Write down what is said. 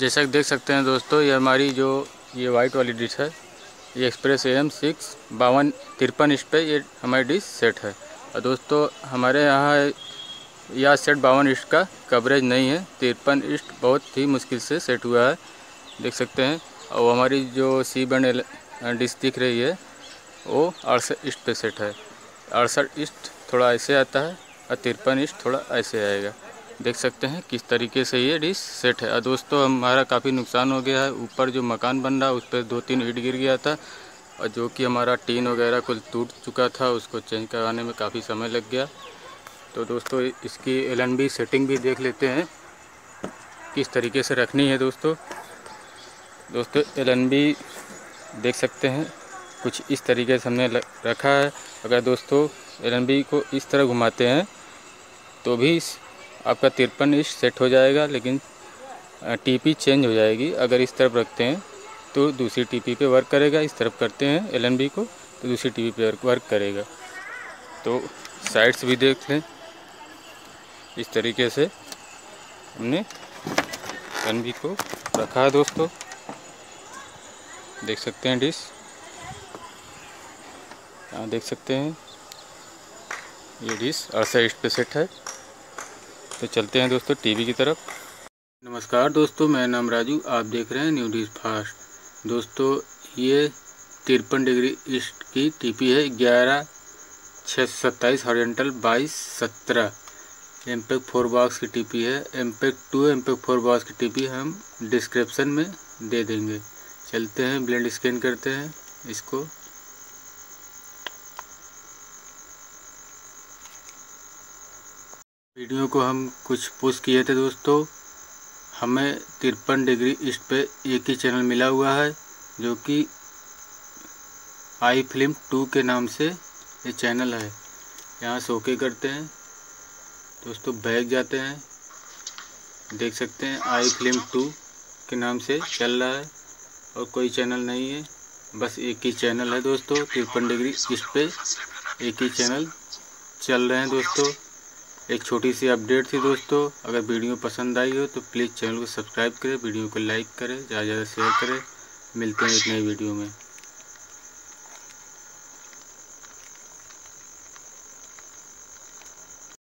जैसा कि देख सकते हैं दोस्तों, ये हमारी जो ये वाइट वाली डिश है, ये एक्सप्रेस एम सिक्स बावन तिरपन इंच पे ये हमारी डिश सेट है। और दोस्तों, हमारे यहाँ यह सेट बावन इंच का कवरेज नहीं है, तिरपन इंच बहुत ही मुश्किल से सेट हुआ है। देख सकते हैं, और हमारी जो सी बैंड डिश दिख रही है, वो अड़सठ इंच पे सेट है। अड़सठ इंच थोड़ा ऐसे आता है, और तिरपन इंच थोड़ा ऐसे आएगा। देख सकते हैं किस तरीके से ये डिश सेट है। दोस्तों, हमारा काफ़ी नुकसान हो गया है। ऊपर जो मकान बन रहा, उस पर दो तीन ईट गिर गया था और जो कि हमारा टीन वगैरह कुछ टूट चुका था, उसको चेंज कराने में काफ़ी समय लग गया। तो दोस्तों, इसकी एल सेटिंग भी देख लेते हैं, किस तरीके से रखनी है दोस्तों। दोस्तों एलएनबी देख सकते हैं, कुछ इस तरीके से हमने रखा है। अगर दोस्तों एलएनबी को इस तरह घुमाते हैं तो भी आपका तिरपन इंच सेट हो जाएगा, लेकिन टीपी चेंज हो जाएगी। अगर इस तरफ़ रखते हैं तो दूसरी टीपी पे वर्क करेगा। इस तरफ़ करते हैं एलएनबी को तो दूसरी टीपी पे वर्क करेगा। तो साइड्स भी देख लें। इस तरीके से हमने एल को रखा है दोस्तों। देख सकते हैं डिश यहाँ देख सकते हैं। ये डिश अड़सठ पे सेट है। तो चलते हैं दोस्तों टीवी की तरफ़। नमस्कार दोस्तों मैं नाम राजू, आप देख रहे हैं न्यू डिश फास्ट दोस्तों, ये तिरपन डिग्री ईस्ट की टीपी है, ग्यारह छः सत्ताईस हॉरिजेंटल बाईस, सत्रह। एमपेक फोर बॉक्स की टीपी है। MPEG two MPEG four box की टीपी हम डिस्क्रिप्शन में दे देंगे। चलते हैं ब्लेंड स्कैन करते हैं, इसको वीडियो को हम कुछ पोस्ट किए थे दोस्तों। हमें तिरपन डिग्री ईस्ट पे एक ही चैनल मिला हुआ है, जो कि आई फ़िल्म टू के नाम से ये चैनल है। यहाँ से ओके करते हैं। दोस्तों, बैग जाते हैं। देख सकते हैं आई फ़िल्म टू के नाम से चल रहा है, और कोई चैनल नहीं है। बस एक ही चैनल है दोस्तों, तिरपन डिग्री ईस्ट पे एक ही चैनल चल रहे हैं दोस्तों। एक छोटी सी अपडेट थी दोस्तों। अगर वीडियो पसंद आई हो तो प्लीज़ चैनल को सब्सक्राइब करें, वीडियो को लाइक करें, ज़्यादा से ज़्यादा शेयर करें। मिलते हैं एक नई वीडियो में।